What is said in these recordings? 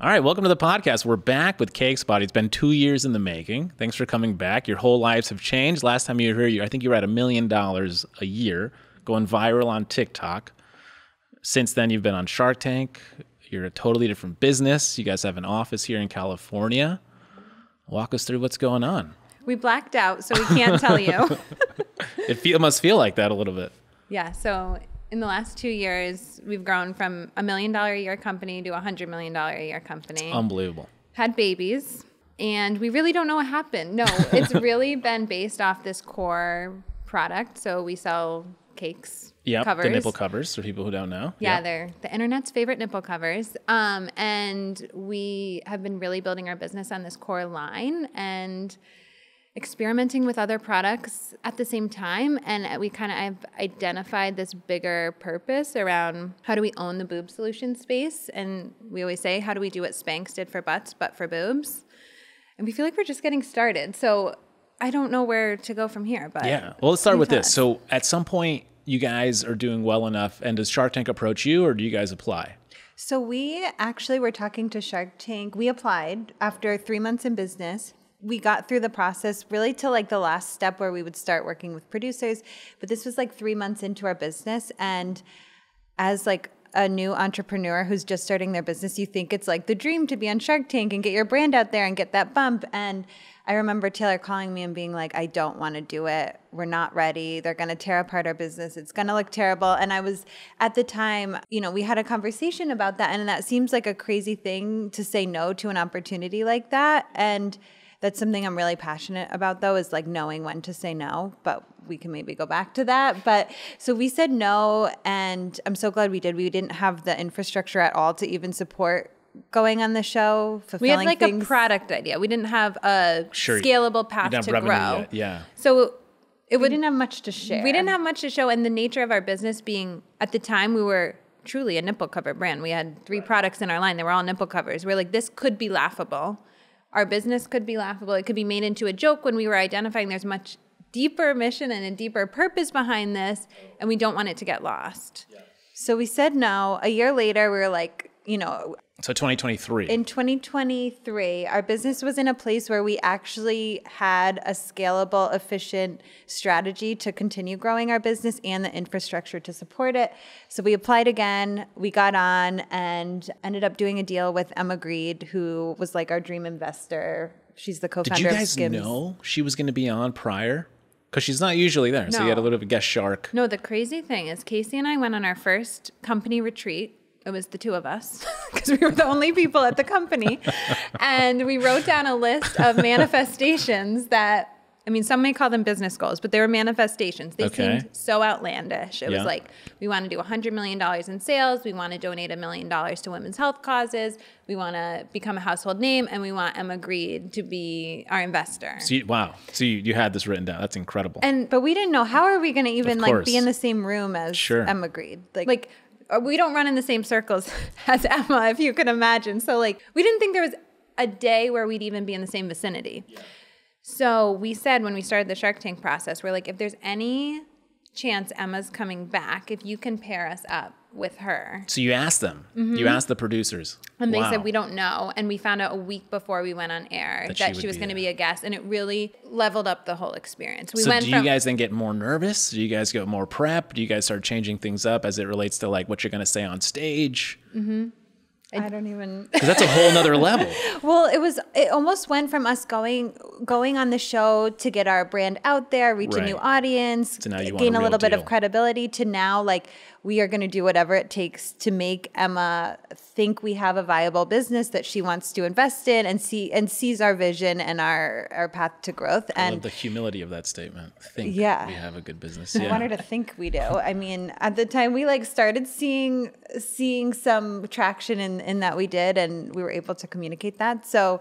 All right, welcome to the podcast. We're back with Cakes Body. It's been two years in the making. Thanks for coming back. Your whole lives have changed. Last time you were here, you, I think you were at a million dollars a year, going viral on TikTok. Since then, you've been on Shark Tank. You're a totally different business. You guys have an office here in California. Walk us through what's going on. We blacked out, so we can't tell you. It, feel, it must feel like that a little bit. yeah, so in the last two years, we've grown from a million dollar a year company to a hundred million dollar a year company. Unbelievable. Had babies, and we really don't know what happened. No, it's really been based off this core product. So we sell cakes, Yep, covers. the nipple covers for people who don't know. Yeah, Yep. they're the internet's favorite nipple covers. Um, and we have been really building our business on this core line and experimenting with other products at the same time. And we kind of have identified this bigger purpose around how do we own the boob solution space? And we always say, how do we do what Spanx did for butts, but for boobs? And we feel like we're just getting started. So I don't know where to go from here, but Yeah. Well, let's start with tell this. So, at some point, you guys are doing well enough, and does Shark Tank approach you, or do you guys apply? So we actually were talking to Shark Tank. We applied after three months in business. We got through the process really to like the last step where we would start working with producers. But this was like three months into our business. And as like a new entrepreneur who's just starting their business, you think it's like the dream to be on Shark Tank and get your brand out there and get that bump. And I remember Taylor calling me and being like, I don't want to do it. We're not ready. They're going to tear apart our business. It's going to look terrible. And I was at the time, you know, we had a conversation about that. And that seems like a crazy thing to say no to an opportunity like that. And that's something I'm really passionate about, though, is like knowing when to say no. But we can maybe go back to that. But so we said no. And I'm so glad we did. We didn't have the infrastructure at all to even support going on the show. we had like things. a product idea. We didn't have a Sure. scalable path You don't have to grow. yet. Yeah. So it We would didn't have much to share. we didn't have much to show, and the nature of our business being at the time we were truly a nipple cover brand. We had three products in our line; they were all nipple covers. We are like, this could be laughable. Our business could be laughable. It could be made into a joke when we were identifying there's much deeper mission and a deeper purpose behind this, and we don't want it to get lost. So we said no. A year later, we were like, you know, So, 2023. in 2023, our business was in a place where we actually had a scalable, efficient strategy to continue growing our business and the infrastructure to support it. So we applied again, we got on, and ended up doing a deal with Emma Grede, who was like our dream investor. She's the co-founder Did you guys know she was going to be on prior? Because she's not usually there. So, you had a little bit of a guest shark. No, the crazy thing is Casey and I went on our first company retreat. It was the two of us because we were the only people at the company. and we wrote down a list of manifestations that, I mean, some may call them business goals, but they were manifestations. They Okay. seemed so outlandish. It Yeah. was like, we want to do $100 million in sales. We want to donate a million dollars to women's health causes. We want to become a household name. And we want Emma Grede to be our investor. So, you, wow. So, you, you had this written down. That's incredible. and But we didn't know how are we going to even like be in the same room as Sure. Emma Grede. Like, like Uh, we don't run in the same circles as Emma, if you can imagine. So like we didn't think there was a day where we'd even be in the same vicinity. So we said when we started the Shark Tank process, we're like, if there's any chance Emma's coming back, if you can pair us up with her. so, you asked them. You asked the producers. Mm-hmm. And they Wow. said we don't know, and we found out a week before we went on air That that, she she, was going to be a guest, and it really leveled up the whole experience. We so, went do from you guys then get more nervous? Do you guys get more prep? Do you guys start changing things up as it relates to like what you're going to say on stage? I don't even. Because that's a whole nother level. Well, it was it almost went from us going going on the show to get our brand out there, reach a new audience, So now you want gain a a little bit of credibility to now like we are going to do whatever it takes to make Emma think we have a viable business that she wants to invest in and see and sees our vision and our our path to growth I and the humility of that statement. Think Yeah. we have a good business. I Yeah. want her to think we do. I mean, at the time we like started seeing seeing some traction in in that we did and we were able to communicate that. So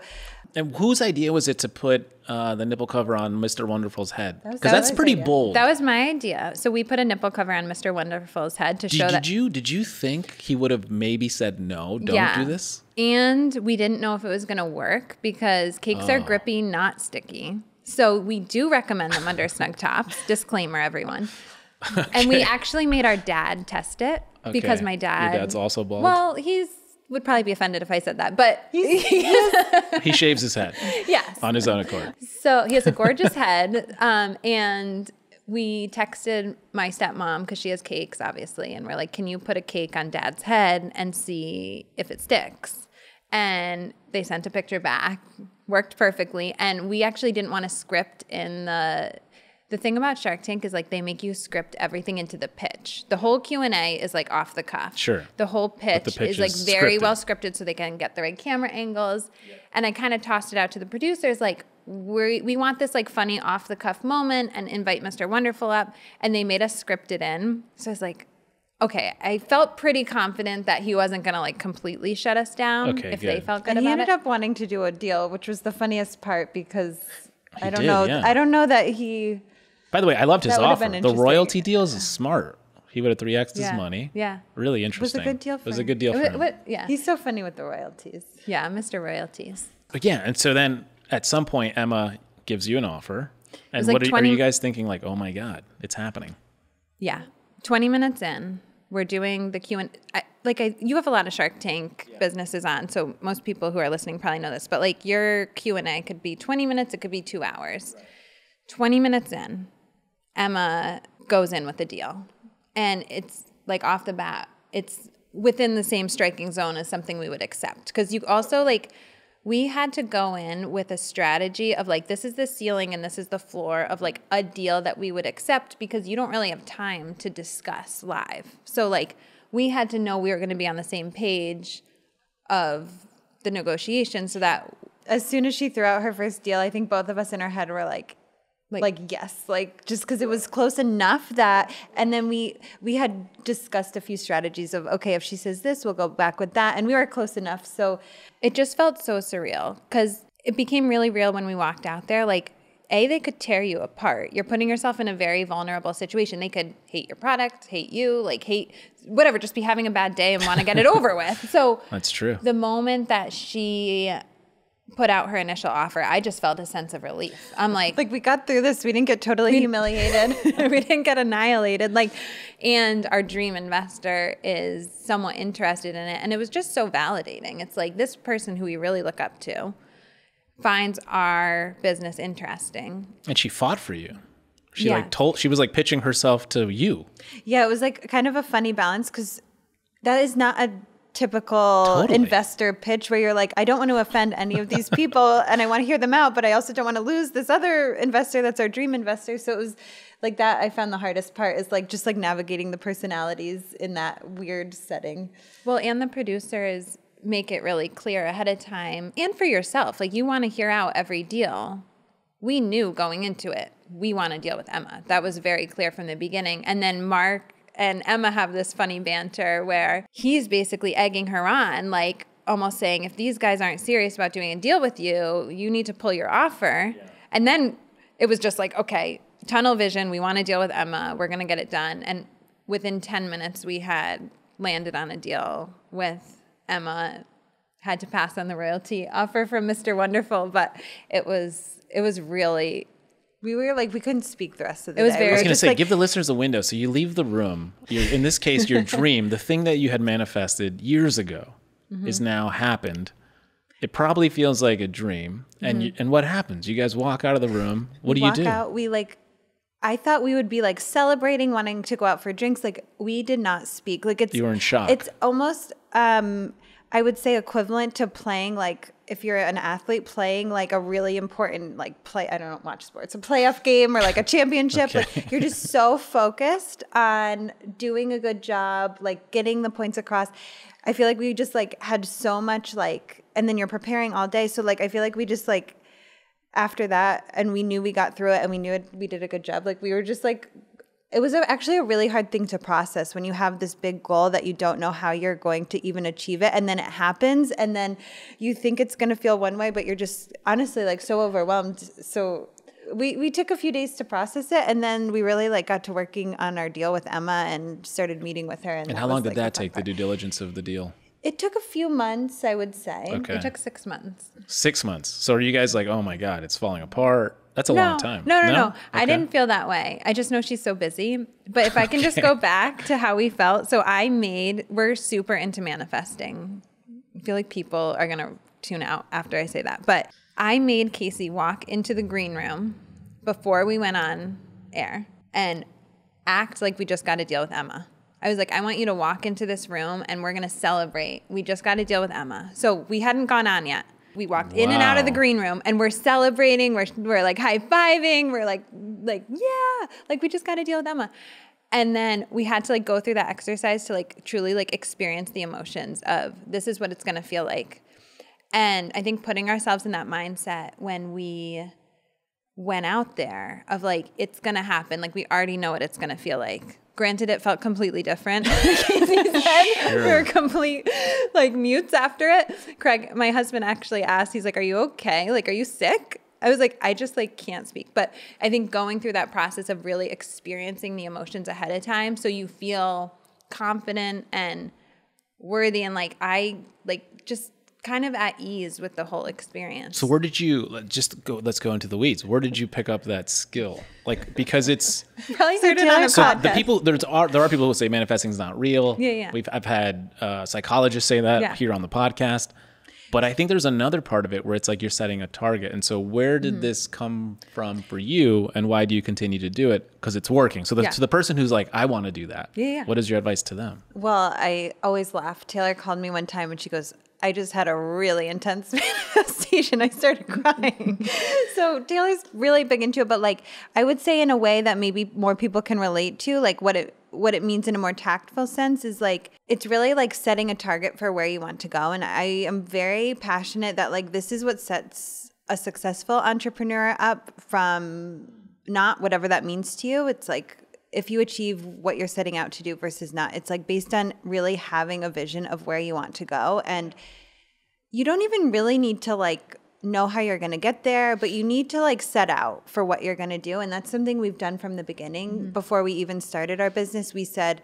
And whose idea was it to put uh, the nipple cover on Mr. Wonderful's head? was Because that's pretty idea. bold. That was my idea. So we put a nipple cover on Mr. Wonderful's head to did, show did that. you did you think he would have maybe said no? Don't Yeah. do this. And we didn't know if it was going to work because cakes Oh. are grippy, not sticky. So we do recommend them under snug tops. Disclaimer, everyone. And we actually made our dad test it because Okay. my Your dad. dad's also bald? Well, he's would probably be offended if I said that, but He shaves his head yes. on his own accord. So he has a gorgeous head, um, and we texted my stepmom because she has cakes, obviously, and we're like, "Can you put a cake on Dad's head and see if it sticks?" And they sent a picture back, worked perfectly, and we actually didn't want to script in the. The thing about Shark Tank is like they make you script everything into the pitch. The whole Q and A is like off the cuff. Sure. The whole pitch, the pitch is like very scripted. well scripted so they can get the right camera angles. And I kind of tossed it out to the producers like we we want this like funny off the cuff moment and invite Mr. Wonderful up and they made us script it in. So I was like okay, I felt pretty confident that he wasn't going to like completely shut us down Okay, if they felt good And he ended it. up wanting to do a deal, which was the funniest part because I don't did, know. yeah. I don't know that he. By the way, I loved his offer. The royalty deals is smart. He would have 3x his Yeah. money. Yeah. Really interesting. It was a good deal It was for a good deal for him. what- yeah. He's so funny with the royalties. yeah, Mr. Royalties. But yeah, and so then at some point Emma gives you an offer. And was what like are, are you guys thinking like, "Oh my god, it's happening." Yeah. 20 minutes in, we're doing the Q and I, like I, you have a lot of Shark Tank businesses on, so most people who are listening probably know this, but like your Q&A could be 20 minutes, it could be 2 hours. 20 minutes in, Emma goes in with a deal. And it's like off the bat, it's within the same striking zone as something we would accept cuz you also like we had to go in with a strategy of like this is the ceiling and this is the floor of like a deal that we would accept because you don't really have time to discuss live. So like we had to know we were going to be on the same page of the negotiation so that As soon as she threw out her first deal, I think both of us in our head were like, Like- like, yes, like just because it was close enough that, and then we we had discussed a few strategies of okay, if she says this, we'll go back with that, and we were close enough. So it just felt so surreal because it became really real when we walked out there. Like, A, they could tear you apart. You're putting yourself in a very vulnerable situation. They could hate your product, hate you, like hate whatever, just be having a bad day and want to get it over with. So That's true. the moment that she put out her initial offer, I just felt a sense of relief. I'm like, like we got through this, we didn't get totally humiliated. we didn't get annihilated like and our dream investor is somewhat interested in it and it was just so validating it's like this person who we really look up to finds our business interesting And she fought for you. She Yeah. like told she was like pitching herself to you. Yeah, it was like kind of a funny balance because that is not a typical Totally. investor pitch where you're like, I don't want to offend any of these people and I want to hear them out, but I also don't want to lose this other investor that's our dream investor. So it was like that. I found the hardest part is like just like navigating the personalities in that weird setting. well and the producers make it really clear ahead of time and for yourself like you want to hear out every deal we knew going into it we want to deal with emma that was very clear from the beginning and then mark and emma have this funny banter where he's basically egging her on like almost saying if these guys aren't serious about doing a deal with you you need to pull your offer. And then it was just like okay tunnel vision we want to deal with emma we're going to get it done. And within 10 minutes we had landed on a deal with emma had to pass on the royalty offer from mr wonderful but it was it was really We were like, we couldn't speak the rest of the It was day. very- I was going to say, like, give the listeners a window. So you leave the room. Your, in this case, your dream, the thing that you had manifested years ago, Mm-hmm. is now happened. It probably feels like a dream. And you, and what happens? You guys walk out of the room. What do you do? out. We like, I thought we would be like celebrating, wanting to go out for drinks. Like we did not speak. Like it's You were in shock. It's almost, um, I would say, equivalent to playing like if you're an athlete playing like a really important like play. I don't watch sports, a playoff game or like a championship. Like you're just so focused on doing a good job, like getting the points across. I feel like we just like had so much like, and then you're preparing all day. So like I feel like we just like after that and we knew we got through it and we knew it, we did a good job like we were just like it was actually a really hard thing to process when you have this big goal that you don't know how you're going to even achieve it and then it happens and then you think it's going to feel one way but you're just honestly like so overwhelmed so we, we took a few days to process it and then we really like got to working on our deal with Emma and started meeting with her and, and how long did like, that take, the due diligence of the deal? it took a few months I would say Okay. it took six months Six months. So are you guys like, oh my God, it's falling apart? That's a no, long time. No, no, no. I Okay. didn't feel that way. I just know she's so busy. But if I can just go back to how we felt. So I made, we're super into manifesting. I feel like people are going to tune out after I say that. But I made Casey walk into the green room before we went on air and act like we just got to deal with Emma. I was like, I want you to walk into this room and we're going to celebrate. We just got to deal with Emma. So we hadn't gone on yet. We walked in and out of the green room and we're celebrating. We're, we're like high fiving. We're like, like, yeah, like we just got to deal with Emma. And then we had to like go through that exercise to like truly like experience the emotions of this is what it's going to feel like. And I think putting ourselves in that mindset when we went out there of like it's gonna happen like we already know what it's gonna feel like granted it felt completely different. Said we were complete like mutes after it. Craig my husband actually asked he's like are you okay? Like are you sick? I was like i just like can't speak. But i think going through that process of really experiencing the emotions ahead of time so you feel confident and worthy and like i like just kind of at ease with the whole experience So where did you let- just go? Let's go into the weeds. Where did you pick up that skill? Like because it's probably heard it on Taylor- a so podcast the people there's are there are people who say manifesting is not real. Yeah, yeah. We've I've had uh, psychologists say that Yeah. here on the podcast. But I think there's another part of it where it's like you're setting a target. And so where did Mm-hmm. this come from for you and why do you continue to do it? Because it's working. So the, Yeah. to the person who's like, I want to do that. Yeah, yeah. What is your advice to them? Well, I always laugh. Taylor called me one time and she goes, I just had a really intense manifestation. I started crying. so Taylor's really big into it, but like I would say in a way that maybe more people can relate to, like what it what it means in a more tactful sense is like it's really like setting a target for where you want to go. And I am very passionate that like this is what sets a successful entrepreneur up from not whatever that means to you. It's like if you achieve what you're setting out to do versus not, it's like based on really having a vision of where you want to go. And you don't even really need to like know how you're going to get there, but you need to like set out for what you're going to do. And that's something we've done from the beginning. Mm-hmm. Before we even started our business, we said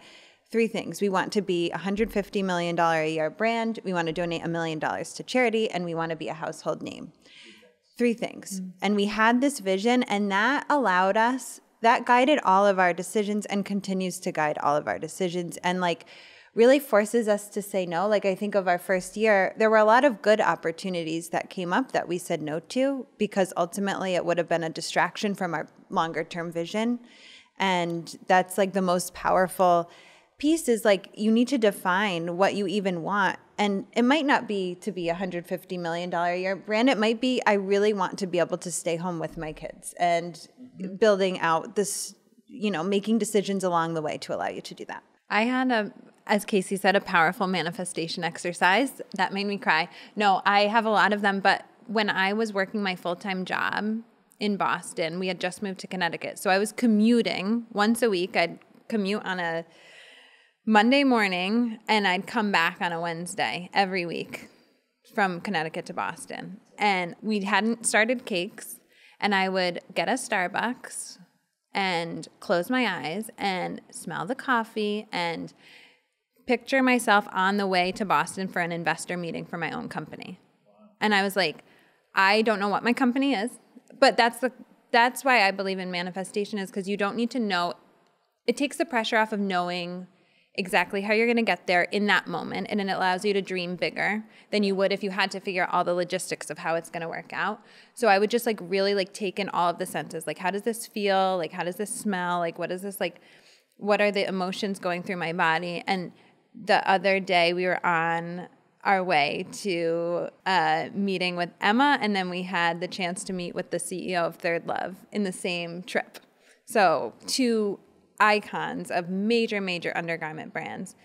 three things. We want to be a $150 million a year brand, we want to donate a million dollars to charity, and we want to be a household name three things. Mm-hmm. And we had this vision, and that allowed us, that guided all of our decisions and continues to guide all of our decisions. And like, really forces us to say no. Like, I think of our first year, there were a lot of good opportunities that came up that we said no to because ultimately it would have been a distraction from our longer term vision. And that's like the most powerful piece is like you need to define what you even want and it might not be to be a $150 million a year brand it might be i really want to be able to stay home with my kids and mm-hmm. building out this you know making decisions along the way to allow you to do that I had a, as Casey said, a powerful manifestation exercise that made me cry. No, I have a lot of them, but when I was working my full time job in Boston, we had just moved to Connecticut. So I was commuting once a week. I'd commute on a Monday morning and I'd come back on a Wednesday every week from Connecticut to Boston. And we hadn't started cakes, and I would get a Starbucks and close my eyes and smell the coffee and picture myself on the way to Boston for an investor meeting for my own company. And I was like, I don't know what my company is, but that's the that's why I believe in manifestation is because you don't need to know it takes the pressure off of knowing exactly how you're going to get there in that moment and it allows you to dream bigger than you would if you had to figure out all the logistics of how it's going to work out. So i would just like really like take in all of the senses like how does this feel? Like how does this smell? Like what is this like what are the emotions going through my body? And the other day we were on our way to a meeting with emma and then we had the chance to meet with the ceo of ThirdLove in the same trip. So two icons of major, major undergarment brands.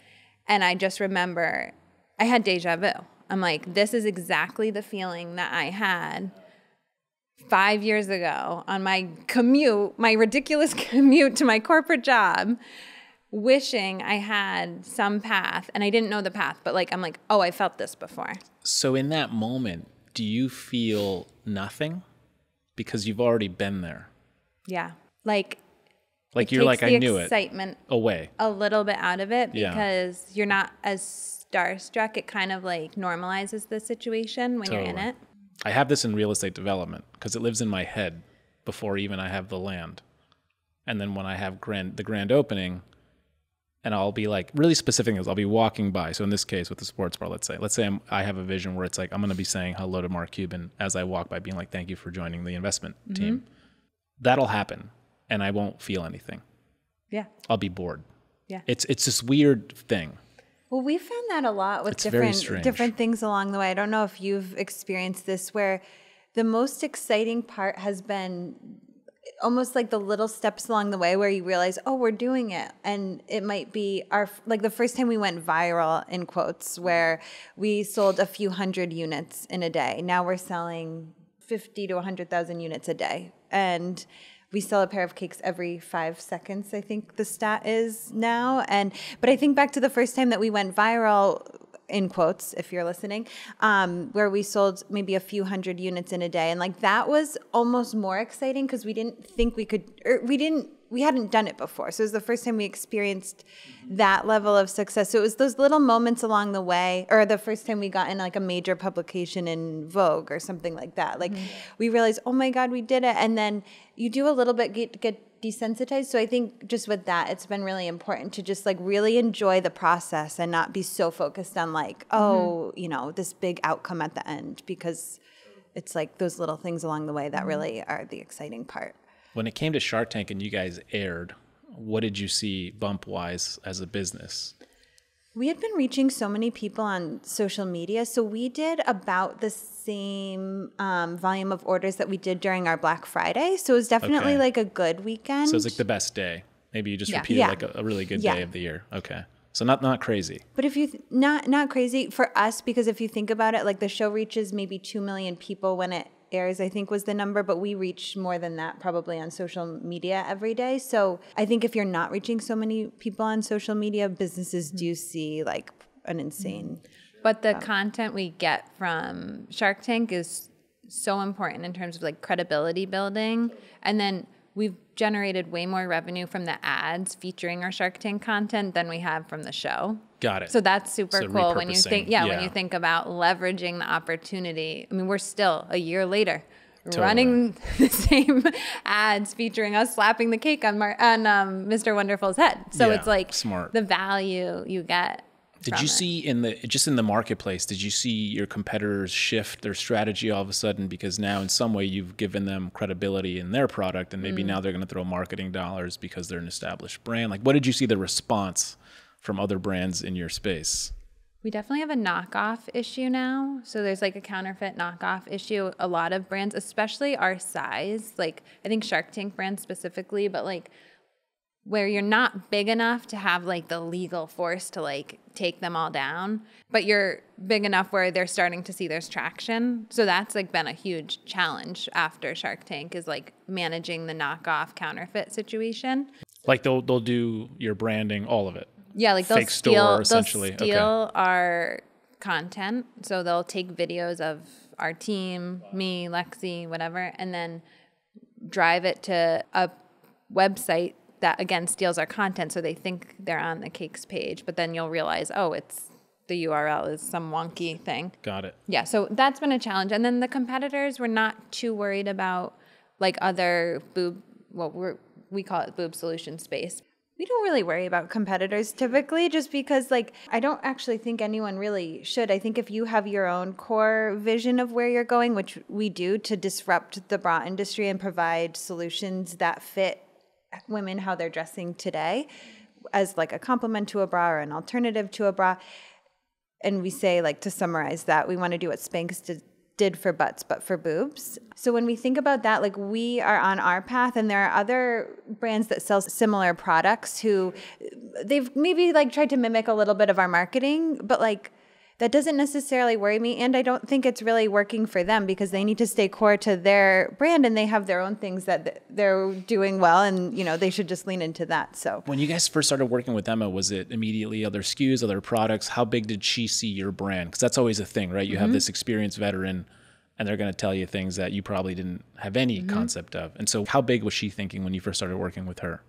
And I just remember I had deja vu. I'm like, this is exactly the feeling that I had five years ago on my commute, my ridiculous commute to my corporate job, wishing I had some path. And I didn't know the path, but like, I'm like, oh, I felt this before. So in that moment, do you feel nothing? Because you've already been there. Yeah. Like, Like it you're like, I knew it excitement away. a little bit out of it Yeah. because you're not as starstruck. It kind of like normalizes the situation when you're in it. I have this in real estate development because it lives in my head before even I have the land. And then when I have grand the grand opening, and I'll be like really specific things. I'll be walking by. So in this case, with the sports bar, let's say, let's say I'm, I have a vision where it's like I'm going to be saying hello to Mark Cuban as I walk by, being like, "Thank you for joining the investment mm-hmm. team." That'll happen, and I won't feel anything. Yeah. I'll be bored. Yeah. It's it's this weird thing. Well, we found that a lot with It's different different things along the way. I don't know if you've experienced this where the most exciting part has been almost like the little steps along the way where you realize, oh, we're doing it. And it might be our, like the first time we went viral, in quotes, where we sold a few hundred units in a day. Now we're selling 50 to 100,000 units a day. And we sell a pair of cakes every five seconds, I think the stat is now. And, but I think back to the first time that we went viral, in quotes, if you're listening, um, where we sold maybe a few hundred units in a day. And like that was almost more exciting because we didn't think we could, or we didn't, we hadn't done it before. So it was the first time we experienced that level of success. So it was those little moments along the way, or the first time we got in like a major publication in Vogue or something like that. Like mm-hmm. we realized, oh my God, we did it. And then you do a little bit get, get desensitized. So I think just with that, it's been really important to just like really enjoy the process and not be so focused on like, oh, mm-hmm. you know, this big outcome at the end because it's like those little things along the way that mm-hmm. really are the exciting part. When it came to Shark Tank and you guys aired, what did you see bump wise as a business? We had been reaching so many people on social media. So we did about the same um, volume of orders that we did during our Black Friday. So it was definitely Okay. like a good weekend. So it's like the best day. Maybe you just Yeah. repeated Yeah. like a, a really good Yeah. day of the year. Okay. So not not crazy. But if you th- not not crazy for us because if you think about it, like the show reaches maybe two million people when it airs. I think was the number, but we reach more than that probably on social media every day. So I think if you're not reaching so many people on social media, businesses mm-hmm. do see like an insane. Mm-hmm. But the content we get from Shark Tank is so important in terms of like credibility building. And then we've generated way more revenue from the ads featuring our Shark Tank content than we have from the show. Got it. So that's super So cool when you think, repurposing, yeah, when you think about leveraging the opportunity. I mean, we're still a year later Totally. running the same ads featuring us slapping the cake on Mar- on um, Mr. Wonderful's head. So Yeah, it's like smart. the value you get. Did you it. see in the just in the marketplace? Did you see your competitors shift their strategy all of a sudden because now in some way you've given them credibility in their product, and Mm. maybe now they're going to throw marketing dollars because they're an established brand? Like, what did you see the response from other brands in your space? We definitely have a knockoff issue now. So there's like a counterfeit knockoff issue. A lot of brands, especially our size, like I think Shark Tank brands specifically, but like where you're not big enough to have like the legal force to like take them all down, but you're big enough where they're starting to see there's traction. So that's like been a huge challenge after Shark Tank is like managing the knockoff counterfeit situation. Like they'll they'll do your branding, all of it. Yeah, like they'll store, steal, essentially. they'll Okay. our content. So they'll take videos of our team, me, Lexi, whatever, and then drive it to a website that again steals our content. So they think they're on the cakes page, but then you'll realize, oh, it's the URL is some wonky thing. Got it. Yeah, so that's been a challenge. And then the competitors were not too worried about like other boob, well, we're, we call it boob solution space. We don't really worry about competitors typically just because like I don't actually think anyone really should. I think if you have your own core vision of where you're going, which we do to disrupt the bra industry and provide solutions that fit women how they're dressing today as like a complement to a bra or an alternative to a bra, and we say like to summarize that we want to do what Spanx did, did for butts but for boobs. So when we think about that like we are on our path and there are other brands that sell similar products who they've maybe like tried to mimic a little bit of our marketing but like that doesn't necessarily worry me and I don't think it's really working for them because they need to stay core to their brand and they have their own things that they're doing well and you know they should just lean into that. So When you guys first started working with Emma, was it immediately other SKUs, other products? How big did she see your brand? Because that's always a thing, right? You Mm-hmm. have this experienced veteran, and they're going to tell you things that you probably didn't have any Mm-hmm. concept of. And so, how big was she thinking when you first started working with her?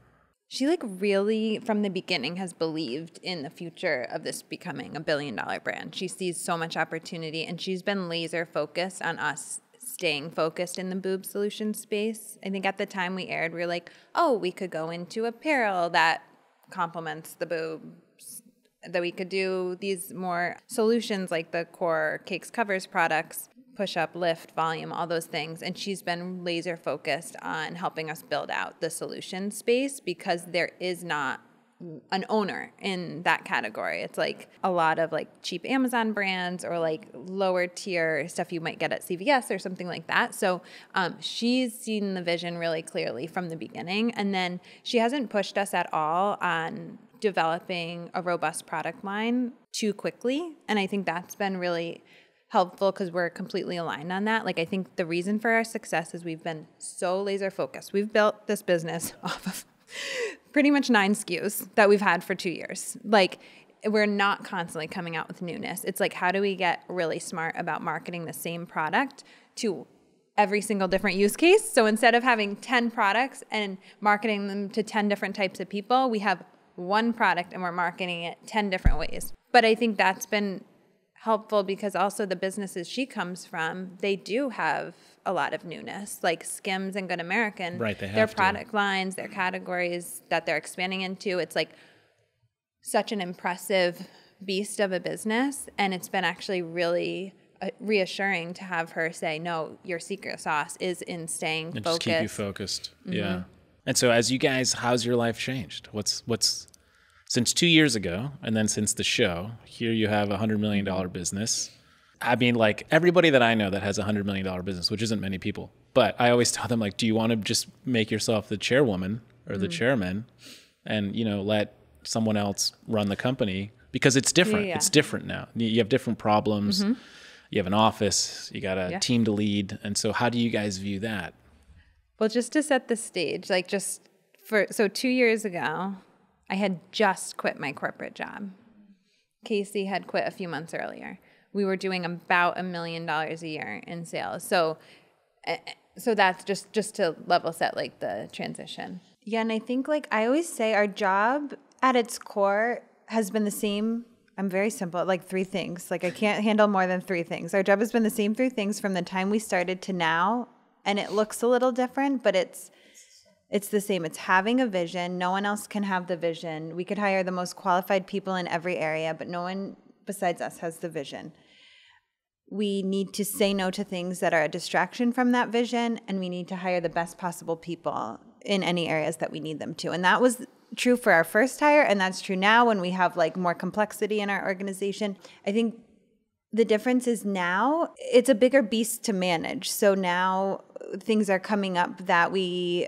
She like really from the beginning has believed in the future of this becoming a billion dollar brand. She sees so much opportunity and she's been laser focused on us staying focused in the boob solution space. I think at the time we aired we were like, "Oh, we could go into apparel that complements the boobs. That we could do these more solutions like the core cakes covers products, push up, lift, volume, all those things. And she's been laser focused on helping us build out the solution space because there is not an owner in that category. It's like a lot of like cheap Amazon brands or like lower tier stuff you might get at CVS or something like that. So um, she's seen the vision really clearly from the beginning. And then she hasn't pushed us at all on developing a robust product line too quickly. And I think that's been really helpful because we're completely aligned on that. Like, I think the reason for our success is we've been so laser focused. We've built this business off of pretty much nine SKUs that we've had for two years. Like, we're not constantly coming out with newness. It's like, how do we get really smart about marketing the same product to every single different use case? So instead of having 10 products and marketing them to 10 different types of people, we have one product and we're marketing it 10 different ways. But I think that's been helpful because also the businesses she comes from, they do have a lot of newness, like Skims and Good American. Right, they their have to. product lines, their categories that they're expanding into. It's like such an impressive beast of a business, and it's been actually really uh, reassuring to have her say, "No, your secret sauce is in staying and focused." just keep you focused. Mm-hmm. Yeah. And so, as you guys, how's your life changed? What's what's since two years ago, and then since the show? Here you have a hundred million dollar business. I mean, like everybody that I know that has a hundred million dollar business, which isn't many people, but I always tell them like, do you want to just make yourself the chairwoman or Mm. the chairman, and you know let someone else run the company because it's different. yeah. Mm-hmm. It's different now. You have different problems. You have an office. You got a Yeah. team to lead, and so how do you guys view that? Well, just to set the stage, like just for so two years ago, I had just quit my corporate job. Casey had quit a few months earlier. We were doing about a million dollars a year in sales. So, eh, so that's just just to level set like the transition. Yeah, and I think like I always say our job at its core has been the same. I'm very simple, like three things. Like I can't handle more than three things. Our job has been the same three things from the time we started to now, and it looks a little different, but it's it's the same. It's having a vision. No one else can have the vision. We could hire the most qualified people in every area, but no one besides us has the vision. We need to say no to things that are a distraction from that vision, and we need to hire the best possible people in any areas that we need them to. And that was true for our first hire, and that's true now when we have like more complexity in our organization. I think the difference is now it's a bigger beast to manage. So now things are coming up that we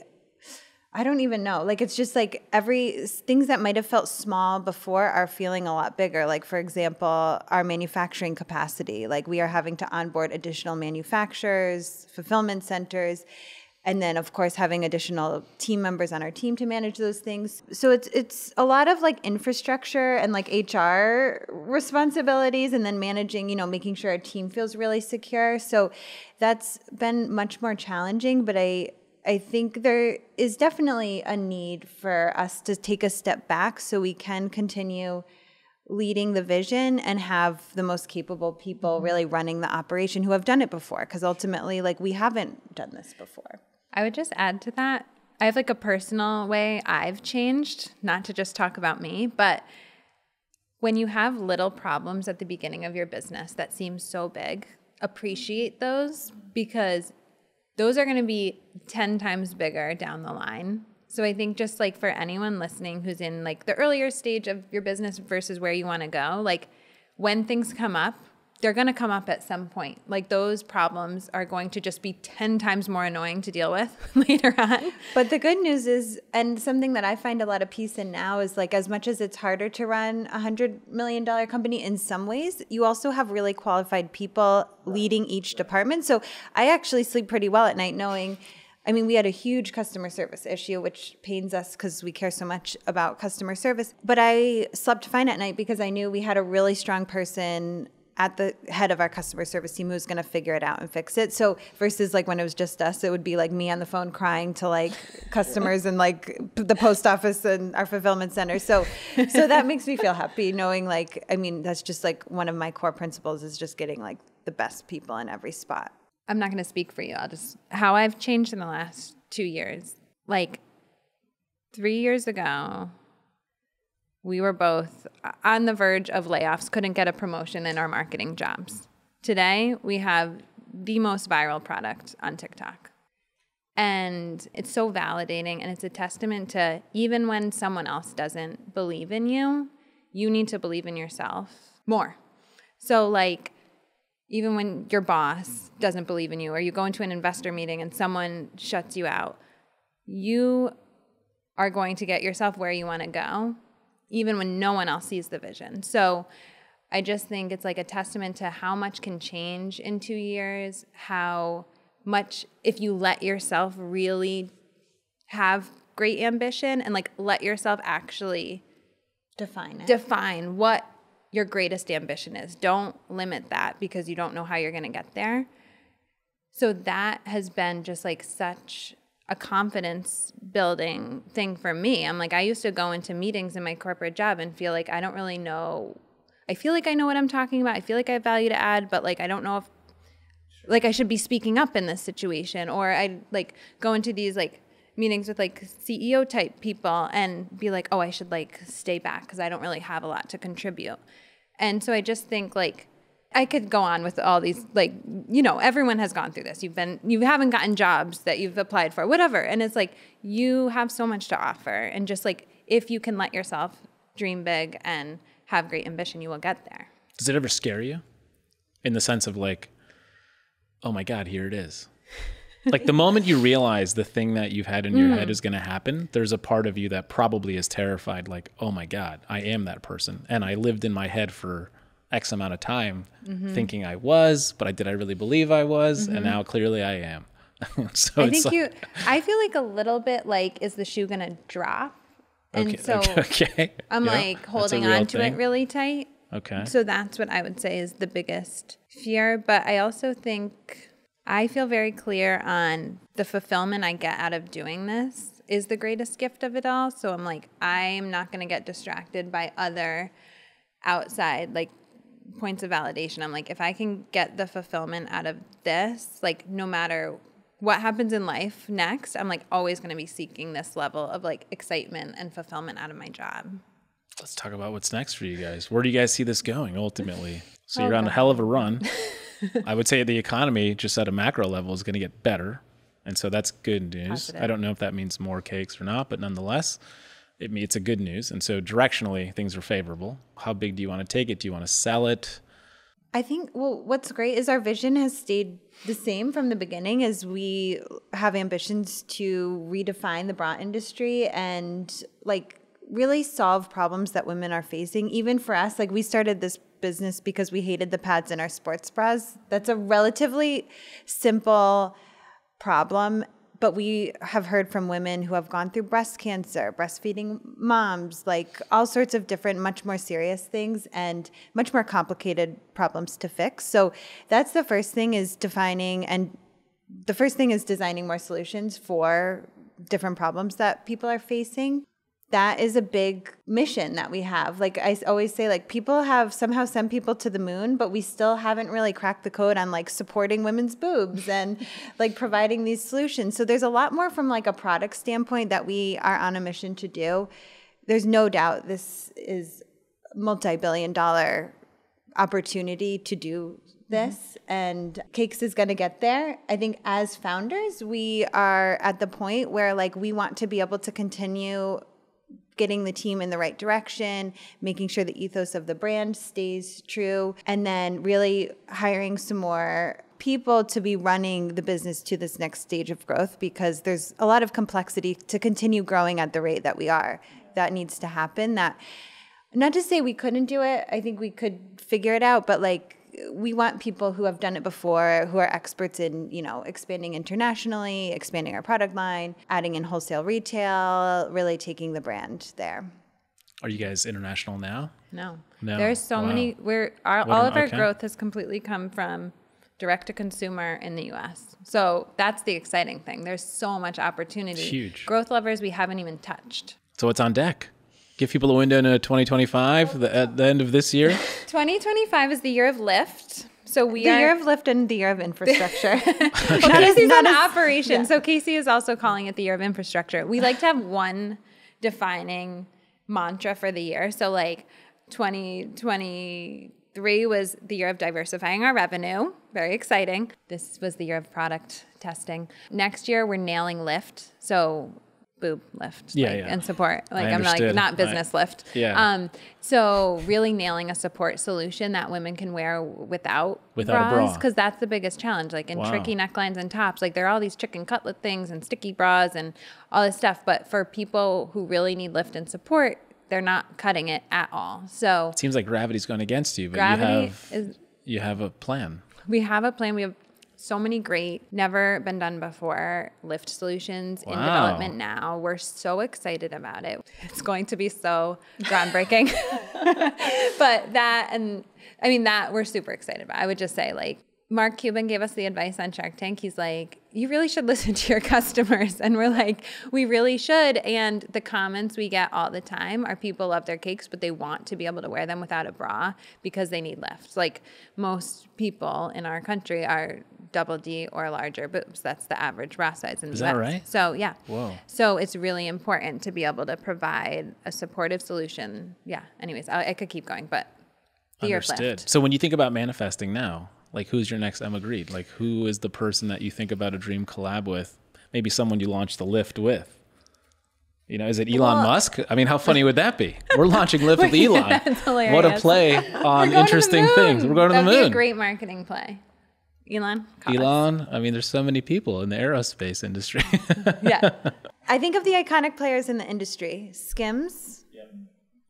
I don't even know. Like it's just like every things that might have felt small before are feeling a lot bigger. Like for example, our manufacturing capacity. Like we are having to onboard additional manufacturers, fulfillment centers, and then of course having additional team members on our team to manage those things. So it's it's a lot of like infrastructure and like HR responsibilities and then managing, you know, making sure our team feels really secure. So that's been much more challenging, but I I think there is definitely a need for us to take a step back so we can continue leading the vision and have the most capable people mm-hmm. really running the operation who have done it before because ultimately like we haven't done this before. I would just add to that. I have like a personal way I've changed, not to just talk about me, but when you have little problems at the beginning of your business that seem so big, appreciate those because those are going to be 10 times bigger down the line. So I think just like for anyone listening who's in like the earlier stage of your business versus where you want to go, like when things come up, they're going to come up at some point. Like those problems are going to just be 10 times more annoying to deal with later on. But the good news is, and something that I find a lot of peace in now is like as much as it's harder to run a hundred million dollar company in some ways, you also have really qualified people leading each department. So I actually sleep pretty well at night knowing. I mean, we had a huge customer service issue, which pains us because we care so much about customer service. But I slept fine at night because I knew we had a really strong person at the head of our customer service team who's going to figure it out and fix it. So versus like when it was just us, it would be like me on the phone crying to like customers and like the post office and our fulfillment center. So so that makes me feel happy knowing like I mean that's just like one of my core principles is just getting like the best people in every spot. I'm not going to speak for you. I'll just how I've changed in the last 2 years. Like 3 years ago, we were both on the verge of layoffs, couldn't get a promotion in our marketing jobs. Today, we have the most viral product on TikTok. And it's so validating and it's a testament to even when someone else doesn't believe in you, you need to believe in yourself more. So, like, even when your boss doesn't believe in you or you go into an investor meeting and someone shuts you out, you are going to get yourself where you want to go, even when no one else sees the vision. So, I just think it's like a testament to how much can change in two years, how much if you let yourself really have great ambition and like let yourself actually Define it. define what your greatest ambition is. Don't limit that because you don't know how you're going to get there. So that has been just like such a confidence building thing for me. I'm like I used to go into meetings in my corporate job and feel like I don't really know I feel like I know what I'm talking about. I feel like I have value to add, but like I don't know if like I should be speaking up in this situation or I like go into these like meetings with like CEO type people and be like, "Oh, I should like stay back because I don't really have a lot to contribute." And so I just think like I could go on with all these like you know everyone has gone through this. You've been you haven't gotten jobs that you've applied for, whatever. And it's like you have so much to offer and just like if you can let yourself dream big and have great ambition, you will get there. Does it ever scare you? In the sense of like, oh my God, here it is. like the moment you realize the thing that you've had in your mm. head is going to happen, there's a part of you that probably is terrified, like, oh my God, I am that person. And I lived in my head for X amount of time thinking I was, but I did I really believe I was? And mm-hmm. now clearly I am. so I think like, you. I feel like a little bit like, is the shoe gonna drop? And okay, so okay. I'm Yeah, like holding on to thing. it really tight. Okay. So that's what I would say is the biggest fear. But I also think I feel very clear on the fulfillment I get out of doing this is the greatest gift of it all. So I'm like, I'm not gonna get distracted by other outside like points of validation. I'm like, if I can get the fulfillment out of this, like no matter what happens in life next, I'm like always going to be seeking this level of like excitement and fulfillment out of my job. Let's talk about what's next for you guys. Where do you guys see this going ultimately? So you're on a hell of a run. I would say the economy, just at a macro level, is going to get better. And so that's good news. Positive. I don't know if that means more cakes or not, but nonetheless, it, me- it's a good news. And so directionally, things are favorable. How big do you want to take it? Do you want to sell it? I think well what's great is our vision has stayed the same from the beginning as we have ambitions to redefine the bra industry and like really solve problems that women are facing even for us like we started this business because we hated the pads in our sports bras that's a relatively simple problem but we have heard from women who have gone through breast cancer, breastfeeding moms, like all sorts of different, much more serious things and much more complicated problems to fix. So that's the first thing is defining and the first thing is designing more solutions for different problems that people are facing. That is a big mission that we have. Like I always say, like people have somehow sent people to the moon, but we still haven't really cracked the code on like supporting women's boobs and like providing these solutions. So there's a lot more from like a product standpoint that we are on a mission to do. There's no doubt this is multi-billion dollar opportunity to do mm-hmm. this and cakes is going to get there i think as founders we are at the point where like we want to be able to continue getting the team in the right direction making sure the ethos of the brand stays true and then really hiring some more people to be running the business to this next stage of growth because there's a lot of complexity to continue growing at the rate that we are. That needs to happen. That not to say we couldn't do it i think we could figure it out but like we want people who have done it before who are experts in you know expanding internationally expanding our product line adding in wholesale retail really taking the brand there Are you guys international now? No. No. There's so Wow. many where our, all am- of our okay. growth has completely come from direct to consumer in the US. So that's the exciting thing. There's so much opportunity. It's huge. Growth levers we haven't even touched. So what's on deck? Give people a window into 2025, the, at the end of this year. 2025 is the year of lift. So we are the are year of lift and the year of infrastructure Well, Casey's on operation. So Casey is also calling it the year of infrastructure. We like to have one defining mantra for the year. So like 2023 was the year of diversifying our revenue. Very exciting. This was the year of product testing. Next year we're nailing lift. So boob lift Yeah, like, yeah. and support. Like I I'm like understood. not I- business lift. Yeah. Um so really nailing a support solution that women can wear without Without a bra. because that's the biggest challenge. Like in Wow. tricky necklines and tops, like there are all these chicken cutlet things and sticky bras and all this stuff. But for people who really need lift and support, they're not cutting it at all. So it Seems like gravity's going against you, but gravity you have is you have a plan. we have a plan. We have so many great, never been done before lift solutions in development now. We're so excited about it. It's going to be so groundbreaking. but that, and I mean, that we're super excited about. I would just say, like, Mark Cuban gave us the advice on Shark Tank. He's like, you really should listen to your customers. And we're like, we really should. And the comments we get all the time are people love their cakes, but they want to be able to wear them without a bra because they need lift. Like most people in our country are double D or larger boobs. That's the average bra size in the Is that right? So yeah. Whoa. So it's really important to be able to provide a supportive solution. Yeah. Anyways, I, I could keep going, but the Understood. So when you think about manifesting now, like who's your next Emma Grede? Like who is the person that you think about a dream collab with? Maybe someone you launch the lift with. You know, is it Elon Well- Musk? I mean, how funny would that be? We're launching Lift with Elon. What a play on We're going to the interesting things. We're going to That'd the Be moon. a great marketing play. Elon. call us. Elon, I mean, there's so many people in the aerospace industry. Yeah. I think of the iconic players in the industry: Skims,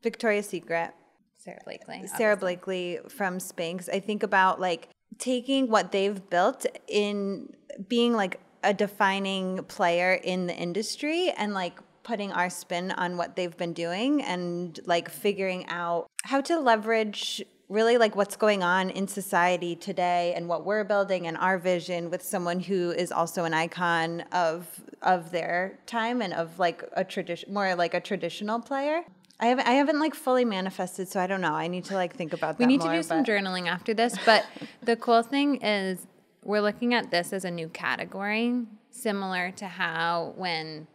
Victoria's Secret, Sara Blakely. Sara Blakely from Spanx. I think about like taking what they've built in being like a defining player in the industry and like putting our spin on what they've been doing and like figuring out how to leverage really like what's going on in society today and what we're building and our vision with someone who is also an icon of of their time and of like a tradition more like a traditional player I haven't I haven't like fully manifested, so I don't know. I need to like think about that. We need to more, do some journaling after this, but the cool thing is we're looking at this as a new category, similar to how when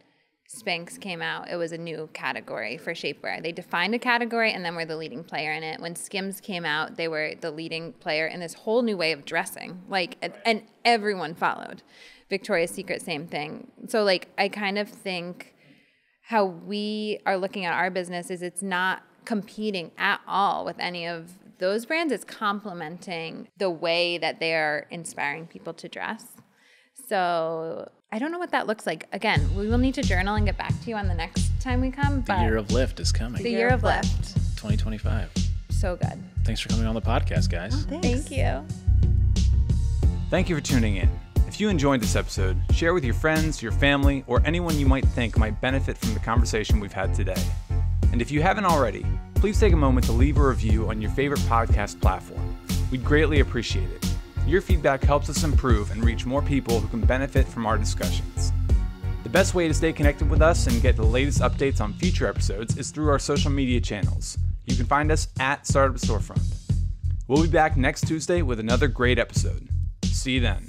Spanx came out, it was a new category for shapewear. They defined a category and then were the leading player in it. When Skims came out, they were the leading player in this whole new way of dressing. Like and- and everyone followed. Victoria's Secret same thing. So like I kind of think how we are looking at our business is it's not competing at all with any of those brands. It's complementing the way that they are inspiring people to dress. So I don't know what that looks like. Again, we will need to journal and get back to you on the next time we come. the But year of lift is coming. the year of lift. 2025. So good. Thanks for coming on the podcast, guys. Thank you. Thank you for tuning in. If you enjoyed this episode, share with your friends, your family, or anyone you might think might benefit from the conversation we've had today. And if you haven't already, please take a moment to leave a review on your favorite podcast platform. We'd greatly appreciate it. Your feedback helps us improve and reach more people who can benefit from our discussions. The best way to stay connected with us and get the latest updates on future episodes is through our social media channels. You can find us at Startup Storefront. We'll be back next Tuesday with another great episode. See you then.